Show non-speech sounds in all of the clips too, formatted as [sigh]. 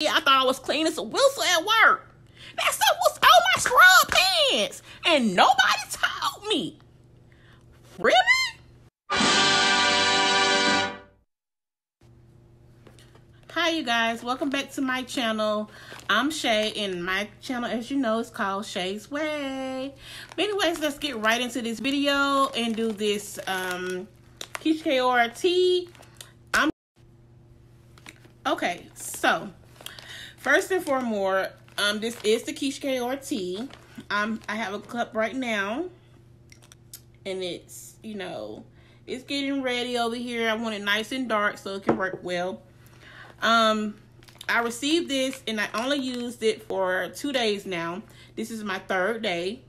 I thought I was clean as a whistle at work. That stuff was on my scrub pants, and nobody told me. Really? Hi, you guys. Welcome back to my channel. I'm Shay, and my channel, as you know, is called Shay's Way. But anyways, let's get right into this video and do this um, Keyshia Ka'oir. I'm okay. So, first and foremost, um, this is the Keyshia Ka'oir. Um, I have a cup right now, and it's you know, it's getting ready over here. I want it nice and dark so it can work well. Um, I received this and I only used it for two days now. This is my third day.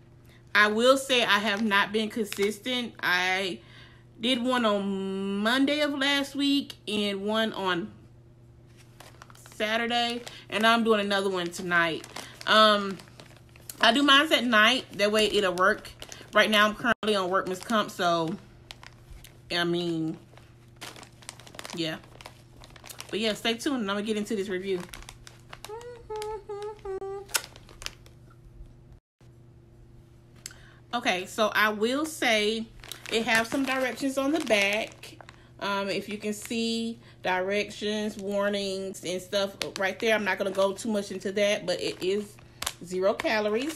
I will say I have not been consistent. I did one on Monday of last week and one on Saturday. And I'm doing another one tonight. Um, I do mine at night. That way it'll work. Right now I'm currently on workman's comp. So, I mean, yeah. But yeah, stay tuned and I'm to get into this review. Okay, so I will say it has some directions on the back. Um, if you can see directions, warnings, and stuff right there. I'm not going to go too much into that, but it is zero calories.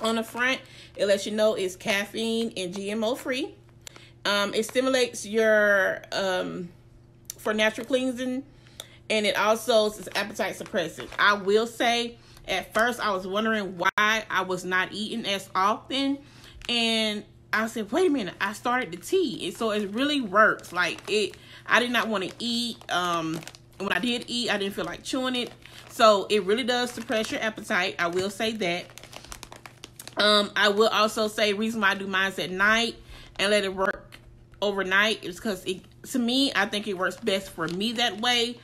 On the front, it lets you know it's caffeine and GMO free. Um, it stimulates your um, for natural cleansing and it also is appetite suppressant. I will say at first I was wondering why I was not eating as often and I said, wait a minute, I started the tea. And so it really works. Like it I did not want to eat. Um when I did eat, I didn't feel like chewing it. So it really does suppress your appetite. I will say that. Um, I will also say reason why I do mine at night and let it work overnight is because it to me, I think it works best for me that way.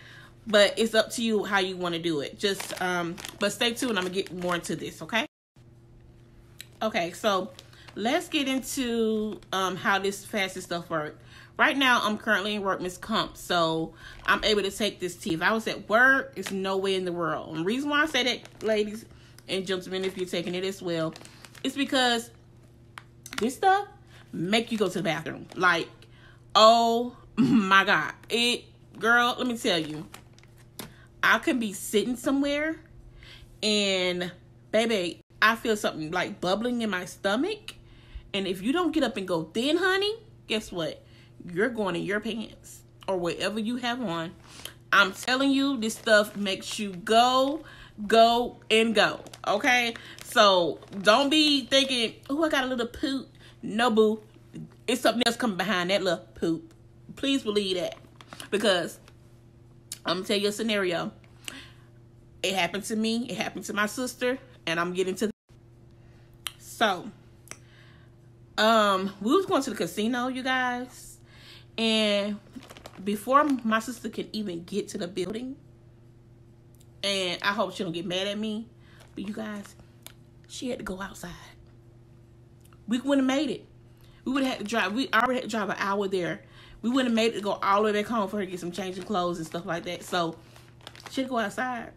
But it's up to you how you want to do it. Just um, but stay tuned. I'm gonna get more into this. Okay. Okay, so let's get into um how this fasting stuff works. Right now, I'm currently in workman's comp, so I'm able to take this tea. If I was at work, it's no way in the world. And the reason why I say that, ladies and gentlemen, if you're taking it as well, it's because this stuff make you go to the bathroom. Like, oh my God. It, girl, let me tell you, I can be sitting somewhere and, baby, I feel something like bubbling in my stomach. And if you don't get up and go then, honey, guess what? You're going in your pants or whatever you have on. I'm telling you, this stuff makes you go, go, and go. Okay? So don't be thinking, oh, I got a little poop. No, boo. It's something else coming behind that little poop. Please believe that. Because I'm gonna tell you a scenario. It happened to me, it happened to my sister, and I'm getting to the so um we was going to the casino, you guys, and before my sister could even get to the building, and I hope she don't get mad at me, but you guys, she had to go outside. We wouldn't have made it. We would have had to drive. We already had to drive an hour there we wouldn't have made it to go all the way back home for her to get some changing clothes and stuff like that. So she'd go outside.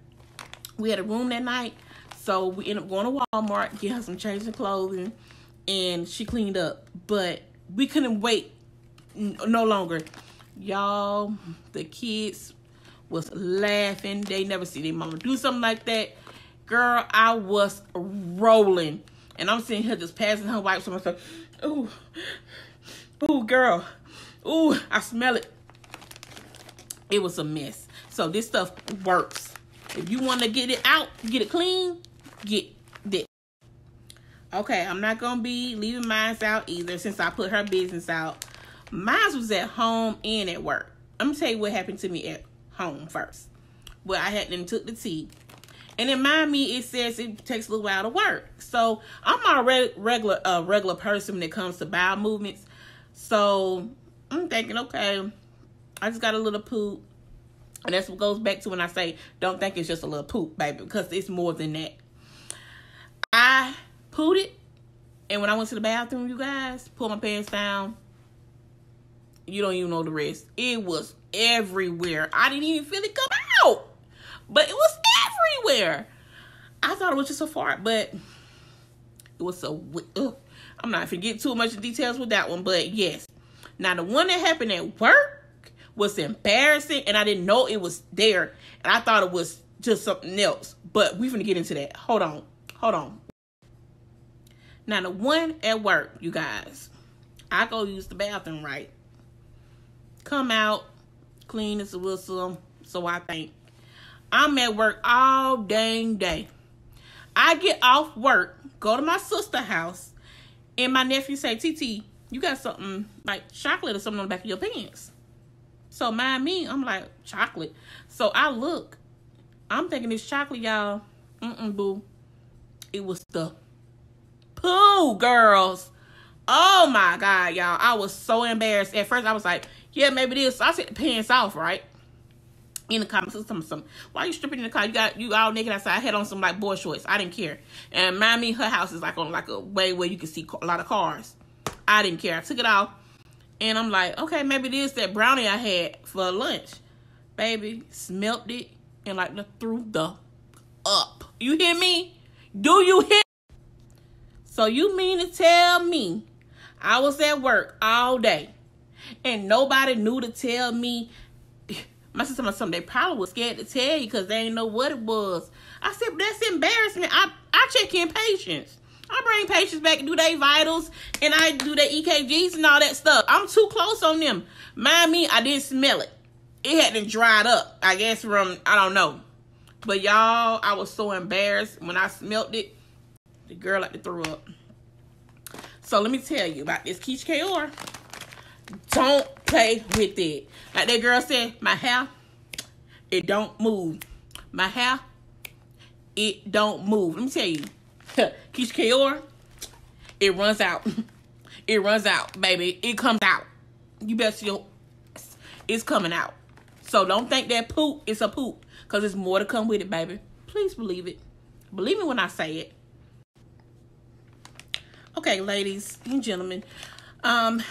We had a room that night, so we ended up going to Walmart, get her some changing clothing, and she cleaned up. But we couldn't wait no longer. Y'all, the kids was laughing. They never see their mama do something like that. Girl, I was rolling. And I'm sitting here just passing her wipes on myself. Ooh, ooh, girl. Ooh, I smell it. It was a mess. So this stuff works. If you want to get it out, get it clean, get this. Okay, I'm not going to be leaving mine out either since I put her business out. Mine was at home and at work. I'm to tell you what happened to me at home first. Well, I had them took the tea. And in my me, it says it takes a little while to work. So I'm a re regular, uh, regular person when it comes to bowel movements. So I'm thinking, okay, I just got a little poop. And that's what goes back to when I say, don't think it's just a little poop, baby, because it's more than that. I pooed it. And when I went to the bathroom, you guys, pulled my pants down. You don't even know the rest. It was everywhere. I didn't even feel it come out. but it was everywhere. I thought it was just a fart, but it was so. Ugh. I'm not gonna get too much details with that one, but yes. Now the one that happened at work was embarrassing, and I didn't know it was there, and I thought it was just something else. But we're gonna get into that. Hold on, hold on. Now the one at work, you guys, I go use the bathroom, right? Come out, clean as a whistle, so I think. I'm at work all dang day. I get off work, go to my sister house, and my nephew say, TT, you got something like chocolate or something on the back of your pants. So mind me, I'm like, chocolate. So I look. I'm thinking it's chocolate, y'all. Mm-mm, boo. It was the poo, girls. Oh my God, y'all. I was so embarrassed. At first, I was like, yeah, maybe this. So I the pants off, right? In the comments, some some. Why you stripping in the car? You got you all naked outside. I had on some like boy shorts. I didn't care. And mommy, her house is like on like a way where you can see a lot of cars. I didn't care. I took it off, and I'm like, okay, maybe this that brownie I had for lunch. Baby, smelt it and like threw the up. You hear me? Do you hear? So you mean to tell me I was at work all day and nobody knew to tell me my sister my something they probably was scared to tell you because they didn't know what it was. I said, that's embarrassment. I, I check in patients. I bring patients back and do their vitals and I do their EKGs and all that stuff. I'm too close on them. Mind me, I didn't smell it. It hadn't dried up. I guess from I don't know. But y'all, I was so embarrassed when I smelt it. The girl had to throw up. So let me tell you about this Keyshia Ka'oir. Don't play with it. Like that girl said, my hair, it don't move. My hair, it don't move. Let me tell you, [laughs] Keyshia Ka'oir, it runs out. [laughs] It runs out, baby. It comes out. You better see it's coming out. So don't think that poop is a poop. Because it's more to come with it, baby. Please believe it. Believe me when I say it. Okay, ladies and gentlemen. Um,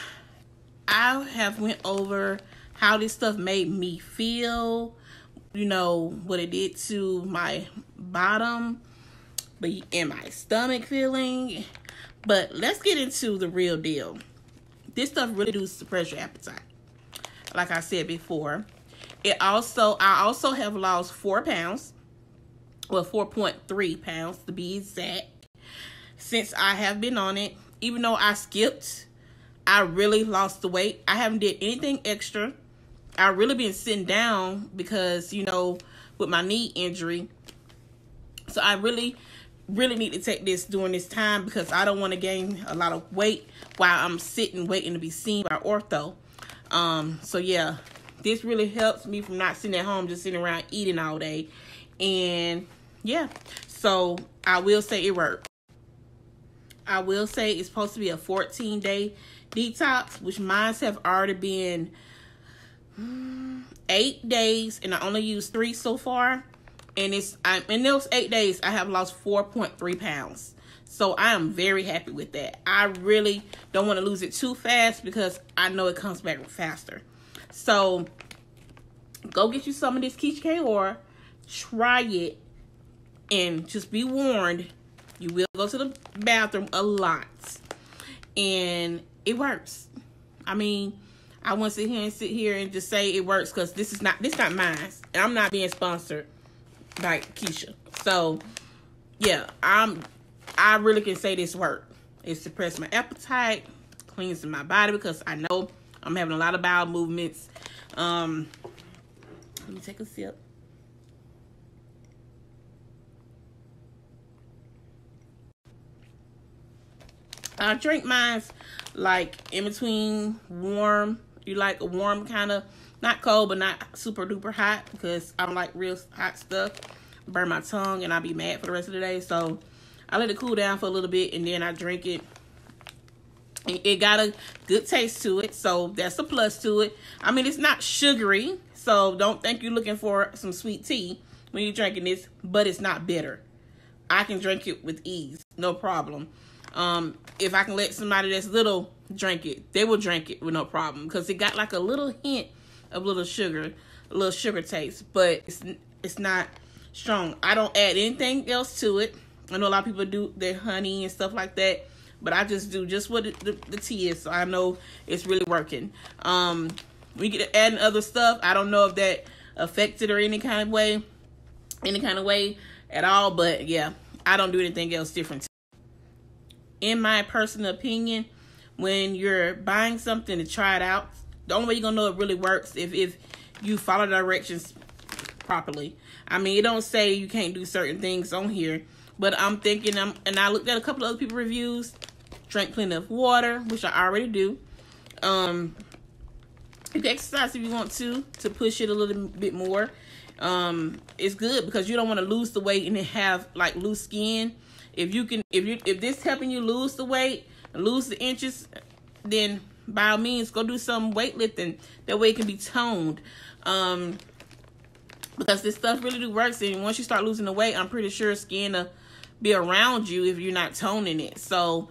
I have went over how this stuff made me feel. You know, what it did to my bottom but in my stomach feeling. But let's get into the real deal. This stuff really does suppress your appetite. Like I said before. It also, I also have lost four pounds. Well, 4.3 pounds to be exact. Since I have been on it. Even though I skipped, I really lost the weight. I haven't did anything extra. I really been sitting down because, you know, with my knee injury. So I really, really need to take this during this time because I don't want to gain a lot of weight while I'm sitting waiting to be seen by ortho. Um, so yeah, this really helps me from not sitting at home just sitting around eating all day. And yeah, so I will say it worked. I will say it's supposed to be a 14 day detox, which mine have already been mm, eight days, and I only used three so far. And it's I'm in those eight days, I have lost 4.3 pounds. So I am very happy with that. I really don't want to lose it too fast because I know it comes back faster. So go get you some of this Keyshia Ka'oir, try it, and just be warned, you will go to the bathroom a lot. And it works. I mean, I want to sit here and sit here and just say it works because this is not this not mine. And I'm not being sponsored by Keyshia. So yeah, I'm I really can say this work. It suppressed my appetite, cleansing my body because I know I'm having a lot of bowel movements. Um, let me take a sip. I drink mine like in between warm. You like a warm kind of, not cold, but not super duper hot because I don't like real hot stuff. Burn my tongue and I'll be mad for the rest of the day. So I let it cool down for a little bit and then I drink it it got a good taste to it, so that's a plus to it. I mean, it's not sugary, so don't think you're looking for some sweet tea when you're drinking this, but it's not bitter. I can drink it with ease, no problem. Um, if I can let somebody that's little drink it, they will drink it with no problem because it got like a little hint of little sugar, a little sugar taste, but it's it's not strong. I don't add anything else to it. I know a lot of people do their honey and stuff like that, but I just do just what the, the tea is, so I know it's really working. Um, we get adding other stuff. I don't know if that affected or any kind of way, any kind of way at all. But yeah, I don't do anything else different. In my personal opinion, when you're buying something to try it out, the only way you're gonna know it really works if if you follow directions properly. I mean, it don't say you can't do certain things on here, but I'm thinking I'm and I looked at a couple of other people reviews. Drink plenty of water, which I already do. Um, you can exercise if you want to to push it a little bit more. Um, it's good because you don't want to lose the weight and have like loose skin. If you can, if you if this helping you lose the weight, lose the inches, then by all means go do some weightlifting. That way it can be toned. Um, because this stuff really do works and once you start losing the weight i'm pretty sure skin will be around you if you're not toning it so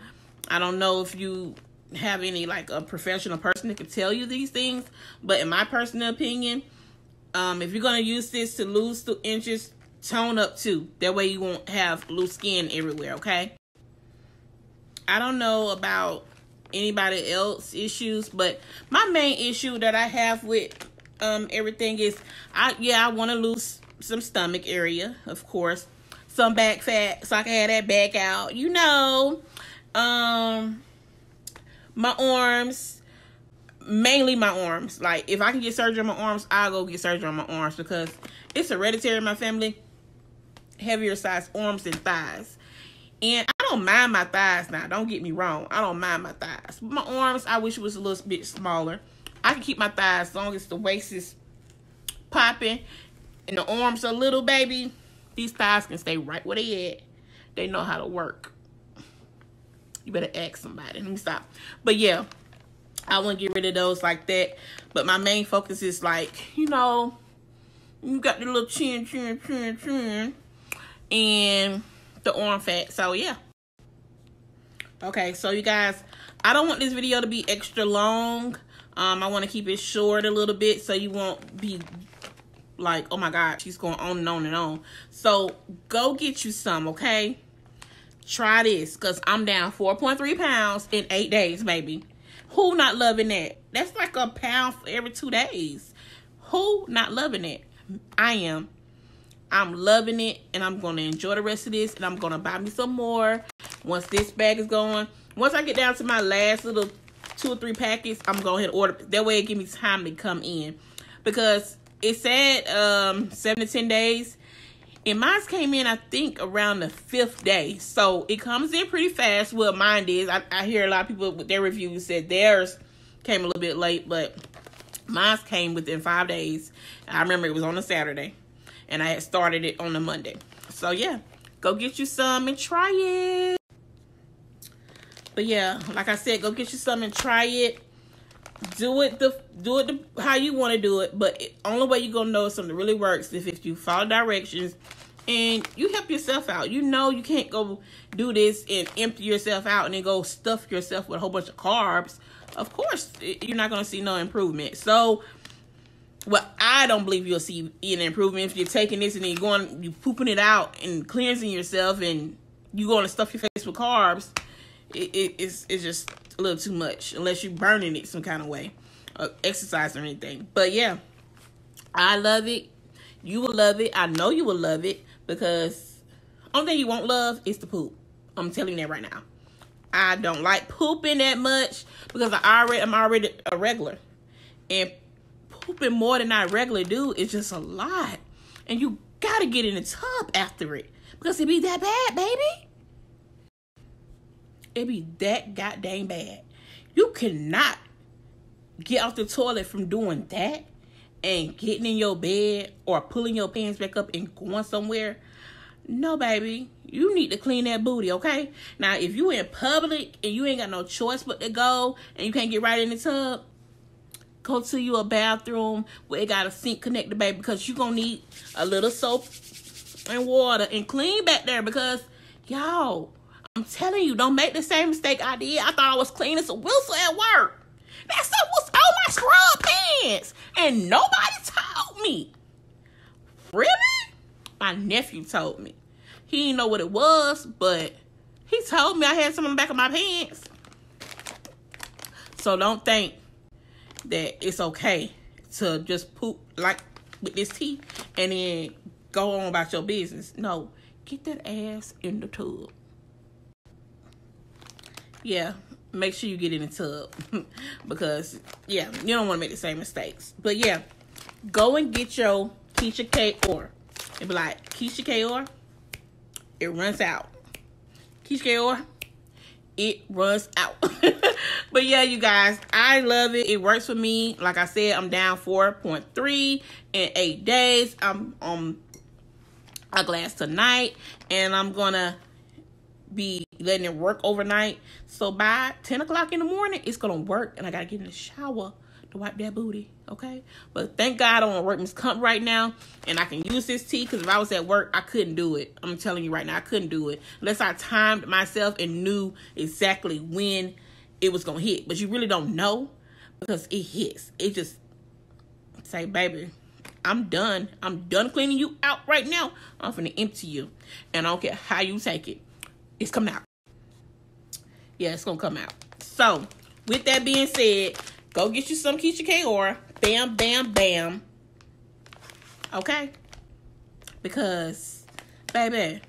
i don't know if you have any like a professional person that could tell you these things but in my personal opinion um if you're going to use this to lose the inches tone up too that way you won't have loose skin everywhere okay i don't know about anybody else issues but my main issue that i have with um everything is I yeah, I want to lose some stomach area, of course. Some back fat so I can have that back out. You know. Um my arms mainly my arms. Like if I can get surgery on my arms, I'll go get surgery on my arms because it's hereditary in my family. Heavier size arms and thighs. And I don't mind my thighs now. Don't get me wrong. I don't mind my thighs. But My arms, I wish it was a little bit smaller. I can keep my thighs as long as the waist is popping and the arms are little, baby. These thighs can stay right where they at. They know how to work. You better ask somebody. Let me stop. But yeah, I want to get rid of those like that. But my main focus is like, you know, you got the little chin, chin, chin, chin, and the arm fat. So yeah. Okay, so you guys, I don't want this video to be extra long. Um, I want to keep it short a little bit so you won't be like, oh my God, she's going on and on and on. So go get you some, okay? Try this because I'm down 4.3 pounds in eight days, baby. Who not loving that? That's like a pound for every two days. Who not loving it? I am. I'm loving it and I'm going to enjoy the rest of this and I'm going to buy me some more once this bag is going. Once I get down to my last little two or three packets, I'm going to order. That way it give me time to come in. Because it said um, seven to 10 days. And mine came in, I think, around the fifth day. So it comes in pretty fast. Well, mine is. I, I hear a lot of people with their reviews said theirs came a little bit late, but mine came within five days. I remember it was on a Saturday. And I had started it on a Monday. So yeah, go get you some and try it. But yeah, like I said, go get you some and try it. Do it the do it the, how you want to do it, but it, only way you're gonna know something really works is if you follow directions and you help yourself out. You know you can't go do this and empty yourself out and then go stuff yourself with a whole bunch of carbs. Of course, you're not gonna see no improvement. So, well, I don't believe you'll see an improvement if you're taking this and then you're going, you pooping it out and cleansing yourself and you going to stuff your face with carbs it, it, it's, it's just a little too much unless you're burning it some kind of way or exercise or anything. But yeah, I love it. You will love it. I know you will love it because only thing you won't love is the poop. I'm telling you that right now. I don't like pooping that much because I already I'm already a regular. And pooping more than I regularly do is just a lot. And you gotta get in the tub after it. Because it be that bad, baby it be that goddamn bad. You cannot get off the toilet from doing that and getting in your bed or pulling your pants back up and going somewhere. No, baby. You need to clean that booty, okay? Now, if you in public and you ain't got no choice but to go and you can't get right in the tub, go to you a bathroom where it got a sink connected, baby, because you're to need a little soap and water and clean back there because, y'all, I'm telling you, don't make the same mistake I did. I thought I was clean as a whistle at work. That stuff was on my scrub pants, and nobody told me. Really? My nephew told me. He didn't know what it was, but he told me I had some in the back of my pants. So don't think that it's okay to just poop like with this tea and then go on about your business. No, get that ass in the tub. Yeah, make sure you get in the tub [laughs] because yeah, you don't want to make the same mistakes. But yeah, go and get your Keisha K or it be like Keyshia Ka'oir it runs out. Keyshia Ka'oir it runs out. [laughs] but yeah, you guys, I love it. It works for me. Like I said, I'm down 4.3 in eight days. I'm on a glass tonight, and I'm gonna be letting it work overnight. So by 10 o'clock in the morning, it's gonna work, and I gotta get in the shower to wipe that booty, okay? But thank God I'm on workman's comp right now, and I can use this tea because if I was at work, I couldn't do it. I'm telling you right now, I couldn't do it unless I timed myself and knew exactly when it was gonna hit. But you really don't know because it hits. It just say, baby, I'm done. I'm done cleaning you out right now. I'm gonna empty you, and I don't care how you take it. It's coming out. Yeah, it's gonna come out. So, with that being said, Go get you some Keyshia Ka'oir bam, bam, bam. Okay? Because, baby,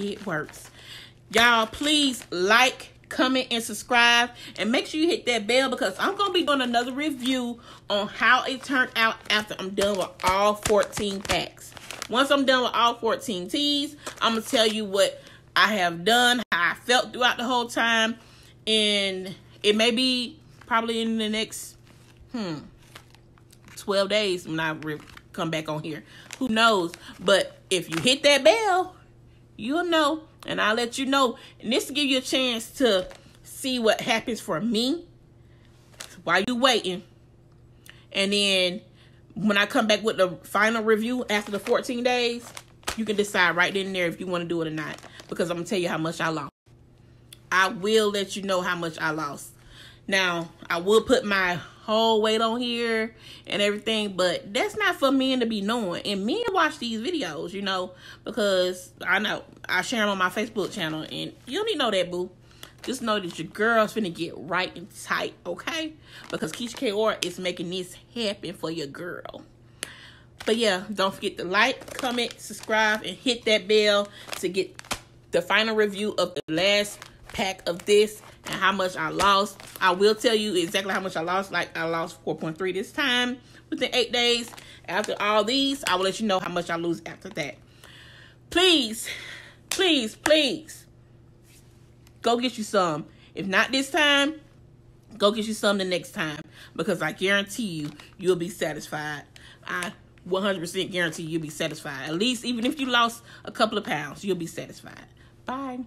it works. Y'all, please like, comment, and subscribe. And make sure you hit that bell because I'm going to be doing another review on how it turned out after I'm done with all 14 packs. Once I'm done with all 14 teas, I'm going to tell you what I have done, how I felt throughout the whole time. And it may be probably in the next hmm 12 days when I come back on here. Who knows? But if you hit that bell, you'll know. And I'll let you know. And this will give you a chance to see what happens for me while you waiting. And then when I come back with the final review after the 14 days, you can decide right then and there if you want to do it or not. Because I'm going to tell you how much I lost. I will let you know how much I lost. Now, I will put my whole weight on here and everything, but that's not for men to be knowing. And men watch these videos, you know, because I know I share them on my Facebook channel, and you don't need to know that, boo. Just know that your girl's finna get right and tight, okay? Because Keyshia K. is making this happen for your girl. But yeah, don't forget to like, comment, subscribe, and hit that bell to get the final review of the last pack of this and how much I lost. I will tell you exactly how much I lost. Like I lost 4.3 this time within eight days. After all these, I will let you know how much I lose after that. Please, please, please, go get you some. If not this time, go get you some the next time because I guarantee you, you'll be satisfied. I 100% guarantee you'll be satisfied. At least, even if you lost a couple of pounds, you'll be satisfied. Bye.